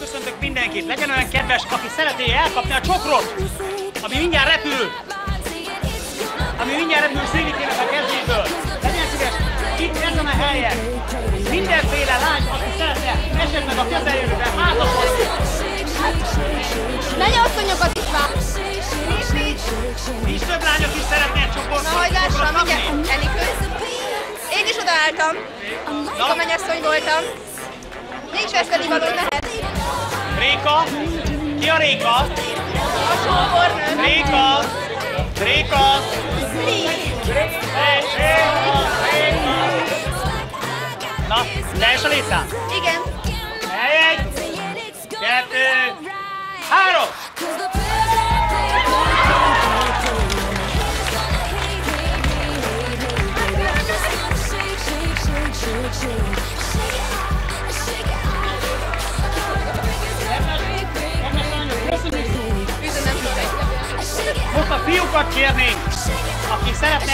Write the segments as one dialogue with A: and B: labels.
A: Megköszöntök mindenkit, legyen olyan kedves, aki szereti elkapni a csokrot, ami mindjárt repül, ami mindjárt repül Szilikének a kezéből. Legyen szíves, itt ezen a helyen, mindenféle lány, aki szeretne esetleg a közeljövőbe házasolni.
B: Mennyasszonyokat is vár.
A: Nincs több lány, aki szeretne egy csokort.
B: Na, hogy lássam, mindjárt. Enikő. Én is odaálltam. Mikor mennyasszony voltam. Nincs veszteni való, mehet.
A: Réka, ki a Réka? Réka, Réka. Na, teljes a létszám?
B: Igen.
A: Egy, kettő, három!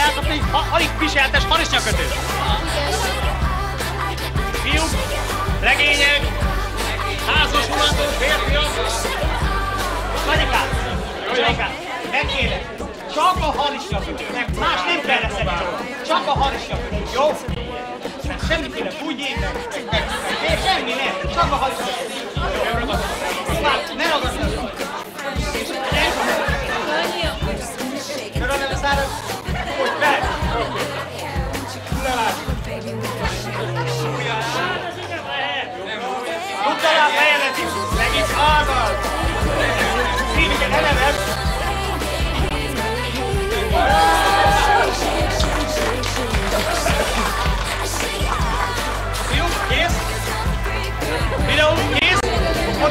A: Elkapni ha- alig viseltes harisnyakötőt. Fiúk, legények, házasulandó férfiak. Nagyikám, Nagyikám, megkérlek, csak a harisnyakötőnek, más nem kell leszedni, csak a harisnyakötő, jó? Semmiféle bugyi, semmi nem, csak a harisnyakötő. Ne ragadj!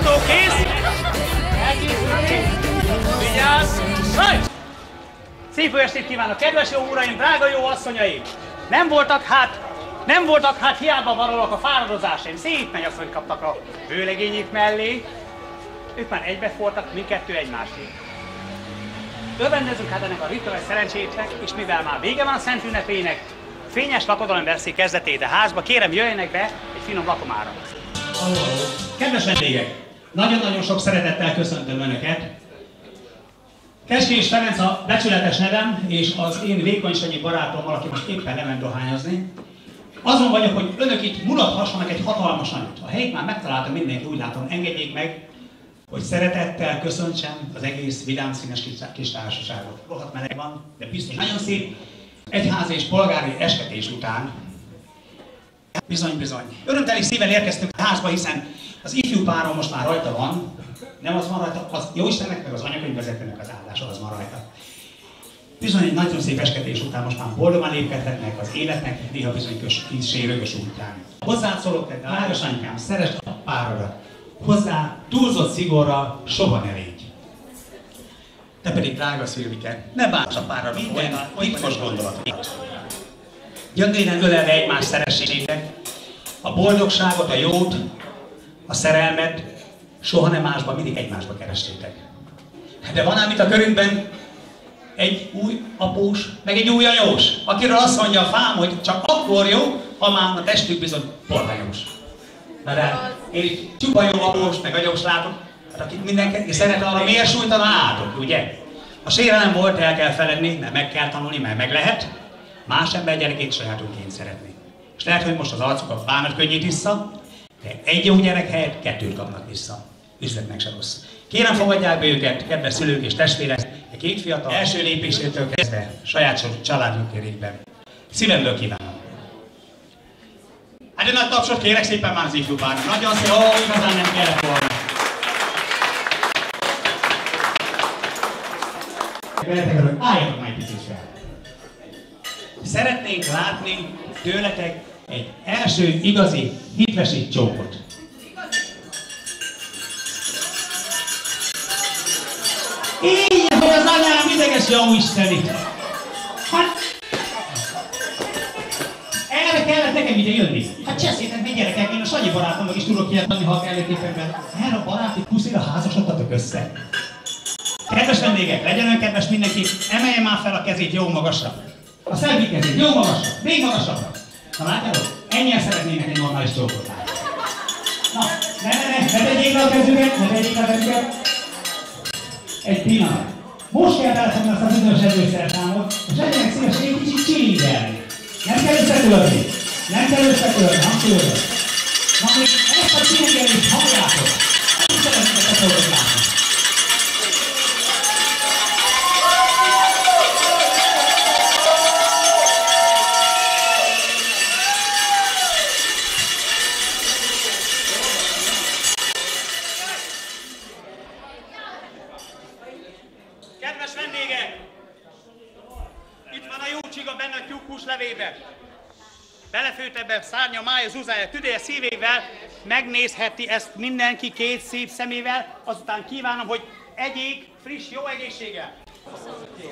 A: Fotó kész? Elkészülni? Vigyázz! Hajj! Szép jó estét kívánok, kedves jó uraim, drága jó asszonyaim! Nem voltak hát, nem voltak hát hiába valóak a fáradozásaim. Szép mennyasszonyt kaptak a vőlegényük mellé. Ők már egybe voltak, mi kettő egymásé. Örvendezünk hát ennek a rituális szerencsétnek, és mivel már vége van a szent ünnepének, fényes lakodalom veszi kezdetét a házba, kérem jöjjenek be egy finom lakomára. Kedves vendégek! Nagyon-nagyon sok szeretettel köszöntöm Önöket. Keskés Ferenc a becsületes nevem, és az én vékonyságyi barátommal, aki most éppen lement dohányozni. Azon vagyok, hogy önök itt mulathassanak egy hatalmas nagyot. A helyét már megtalálta mindenki, úgy látom, engedjék meg, hogy szeretettel köszöntsem az egész vidám színes kis, kis társaságot. Rohadt meleg van, de biztos nagyon szép. Egyházi és polgári esketés után Bizony, bizony. Örömteli szívvel érkeztünk a házba, hiszen az ifjú párom most már rajta van. Nem az van rajta, az jó Istennek, meg az anyakönyvvezetőnek az állása az van rajta. Bizony egy nagyon szép eskedés után most már boldogan lépkedhetnek az életnek, néha bizony kis rögös útján. Hozzád szólok, te drágas anyukám, szeresd a párodat. Hozzá túlzott szigorra soha ne légy. Te pedig, drága Szilvike, ne bánts a párra minden titkos gondolatot. Gyöngéden ölelve egymást szeressétek, a boldogságot, a jót, a szerelmet soha nem másban, mindig egymásba keressétek. De van ám itt a körünkben egy új após, meg egy új anyós, akiről azt mondja a fám, hogy csak akkor jó, ha már a testük bizony porhajós. Na de én csupa jó após, meg anyós látok, hát akit mindenki szeret arra, miért sújtana átok, ugye? A sérelem volt, el kell feledni, mert meg kell tanulni, mert meg lehet. Más ember gyerekét sajátunként szeretni. És lehet, hogy most az arcukat bánat könnyít vissza, egy jó gyerek helyett kettőt kapnak vissza. Üzletnek se rossz. Kérem fogadják be őket, kedves szülők és testvérek, a két fiatal első lépésétől kezdve saját családjuk körében. Szívemből kívánom. Hát egy nagy tapsot kérek szépen már az ifjú. Nagyon szép, ó, igazán nem kellett volna. Veletek arra, álljatok már egy picit fel. Szeretnénk látni tőletek egy első igazi hitvesi csókot. Így, hogy az anyám ideges jó isteni. Hát, erre kellett nekem ide jönni. Hát cseszétek meg gyerekek, én a Sanyi barátomnak is tudok ilyet adni, ha kelléképpen. Erre a baráti puszira házasodtatok össze. Kedves vendégek, legyen olyan kedves mindenki, emelje már fel a kezét jó magasra. A szelvi kezét jó magasra, még magasabbra. Na látjátok? Ennyien szeretnének egy normális csókot látni. Na, ne, ne, ne, ne tegyék le
C: a kezüket, ne tegyék a kezüket. Egy pillanat. Most kell belefogni azt a bizonyos erőszerszámot, és legyenek szívesek egy kicsit csilingelni. Nem kell összetörni. Nem kell összetörni, hangsúlyozom. Na még ezt a csilingelést halljátok.
A: Szárnya, mája, zuzája, tüdeje szívével, megnézheti ezt mindenki két szép szemével, azután kívánom, hogy egyék friss, jó egészséggel.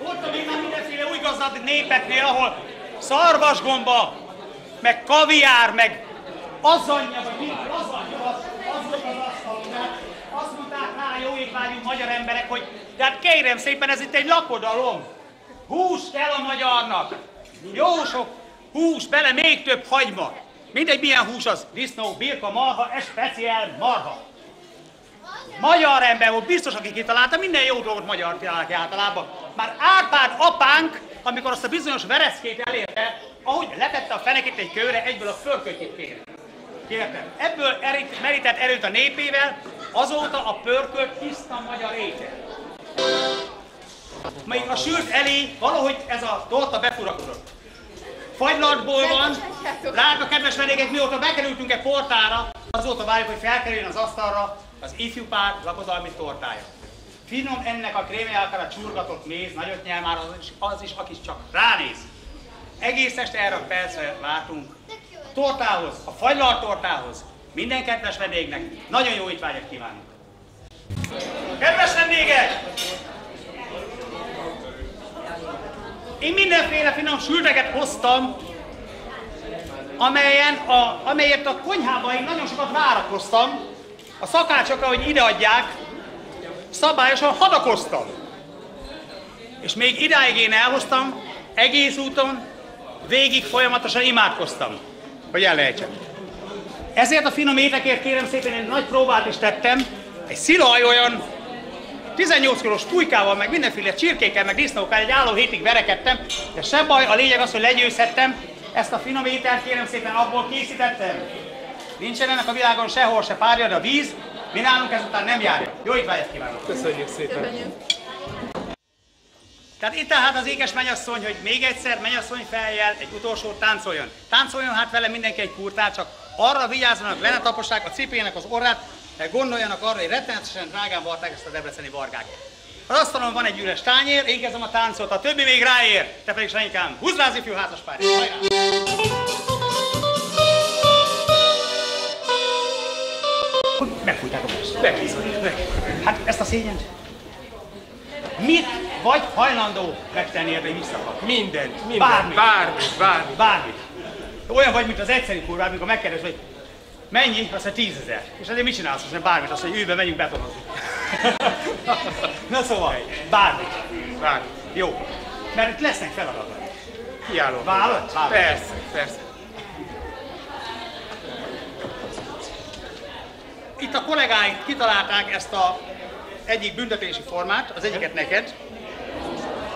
A: Voltam én már mindenféle új gazdag népeknél, ahol szarvasgomba, meg kaviár, meg azanya, vagy mi, azanya, az, az az. Tehát Azt mondták rá jó étvágyú magyar emberek, hogy de hát kérem szépen, ez itt egy lakodalom. Hús kell a magyarnak. Jó sok hús, bele még több hagyma. Mindegy milyen hús az, disznó, birka, marha, ez speciál marha. Magyar ember volt, biztos, aki kitalálta, minden jó dolgot magyar találják általában. Már Árpád apánk, amikor azt a bizonyos vereszkét elérte, ahogy letette a fenekét egy kőre, egyből a pörkötjét kérte. Kérte. Ebből erít, merített erőt a népével, azóta a pörkölt tiszta magyar étel. Még a sült elé valahogy ez a torta befurakodott. Fagylaltból van, drága kedves vendégek, mióta bekerültünk egy portára, azóta várjuk, hogy felkerüljön az asztalra az ifjú pár lakodalmi tortája. Finom ennek a krémjálkára csurgatott méz, nagyot nyel már az is, az is, aki csak ránéz. Egész este erre a percre vártunk. A tortához, a fagylalt tortához, minden kedves vendégnek nagyon jó étvágyat kívánunk. Kedves vendégek! Én mindenféle finom sülteket hoztam, amelyen a, amelyet a konyhában én nagyon sokat várakoztam. A szakácsok, ahogy ideadják, szabályosan hadakoztam. És még idáig én elhoztam, egész úton, végig folyamatosan imádkoztam, hogy ellejtsem. Ezért a finom étekért kérem szépen egy nagy próbát is tettem, egy szilaj olyan 18 kilós pulykával, meg mindenféle csirkékkel, meg disznókkal egy álló hétig verekedtem, de se baj, a lényeg az, hogy legyőzhettem. Ezt a finom ételt kérem szépen abból készítettem. Nincsen ennek a világon sehol se párja, de a víz mi nálunk ezután nem járja. Jó étvágyat kívánok!
D: Köszönjük szépen.
A: Tehát itt tehát az ékes mennyasszony, hogy még egyszer mennyasszony feljel egy utolsó táncoljon. Táncoljon hát vele mindenki egy kurtát, csak arra vigyázzanak, le ne tapossák a cipének az orrát, mert gondoljanak arra, hogy rettenetesen drágán varták ezt a debreceni vargák. Az asztalon van egy üres tányér, én kezdem a táncot, a többi még ráér, te pedig Sanyikám, húzd rá az ifjú házaspár. Megfújták a most.
D: Megbizonyít meg.
A: Hát ezt a szégyent. Mit vagy hajlandó megtenni hogy visszakap?
D: Mindent, mindent.
A: Bármit.
D: Bármit, bármit.
A: Bármit. Olyan vagy, mint az egyszerű kurvár, amikor megkérdez, hogy mennyi, azt mondja tízezer. És azért mit csinálsz? Azt mondja, bármit, azt mondja, ülj menjünk betonozni. Na szóval, bármit.
D: Bármit.
A: Jó. Mert itt lesznek feladatok.
D: Kiváló.
A: Vállalod? Vállalod.
D: Persze, persze.
A: Itt a kollégáink kitalálták ezt a egyik büntetési formát, az egyiket neked,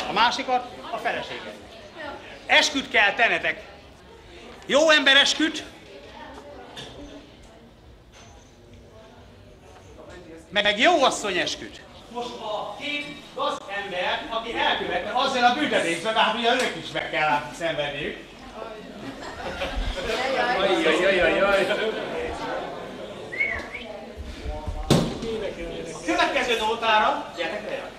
A: a másikat a feleséged. Esküt kell tennetek. Jó ember esküt, meg jó asszony esküt. Most a két gazember, aki elkövette azzal a büntetésben, mert hát ugye önök is meg kell látni szenvedniük.
D: Ajajajajaj.
A: Következő nótára, gyertek le!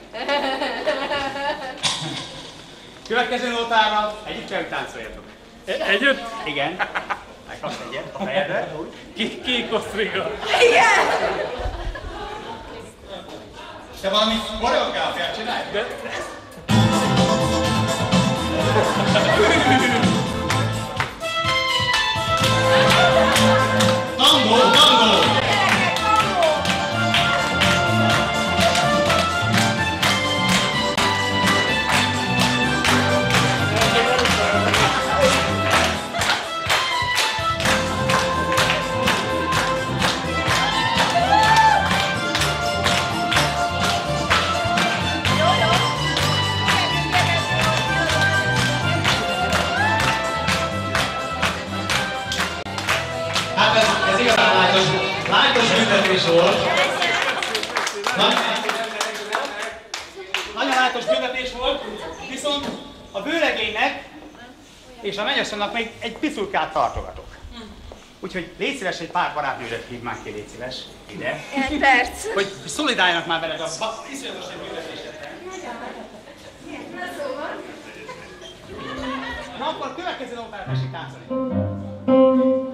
A: Következő nótára együtt kell, hogy táncoljatok.
D: Együtt?
A: Igen. Megkapsz egyet a fejedre. Úgy.
D: Ki, kék osztriga.
A: Te valami koreográfiát csinálj?
D: De...
A: Tango,
C: büntetés volt. Nagy-
A: Nagyon látos büntetés volt, viszont a vőlegénynek és a mennyasszonynak még egy piszulkát tartogatok. Úgyhogy légy szíves, egy pár barátnődet hív már ki, légy szíves, ide.
B: Egy perc.
A: Hogy szolidáljanak már veled a iszonyatos egy büntetésedben. Na akkor következő nótára tessék táncolni.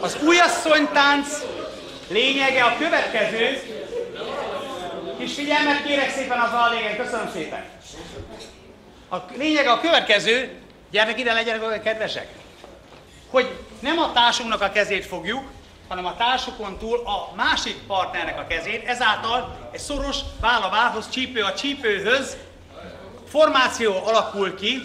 A: Az újasszonytánc lényege a következő. Kis figyelmet kérek szépen az alégen, köszönöm szépen. A lényege a következő, gyermek ide legyenek olyan kedvesek, hogy nem a társunknak a kezét fogjuk, hanem a társukon túl a másik partnernek a kezét, ezáltal egy szoros váll a vállhoz, csípő a csípőhöz. Formáció alakul ki,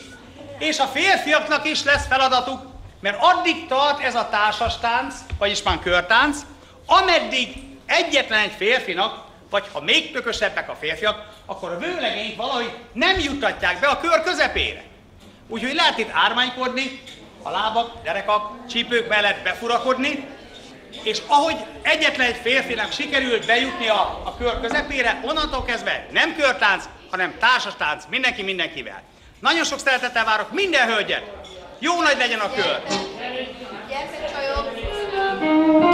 A: és a férfiaknak is lesz feladatuk, mert addig tart ez a társas tánc, vagyis már körtánc, ameddig egyetlen egy férfinak, vagy ha még tökösebbek a férfiak, akkor a vőlegényt valahogy nem juttatják be a kör közepére. Úgyhogy lehet itt ármánykodni, a lábak, derekak, csípők mellett befurakodni, és ahogy egyetlen egy férfinak sikerült bejutni a, a kör közepére, onnantól kezdve nem körtánc, hanem társas tánc, mindenki mindenkivel. Nagyon sok szeretettel várok minden hölgyet. Jó nagy legyen a kör!
B: Gyertek csajok!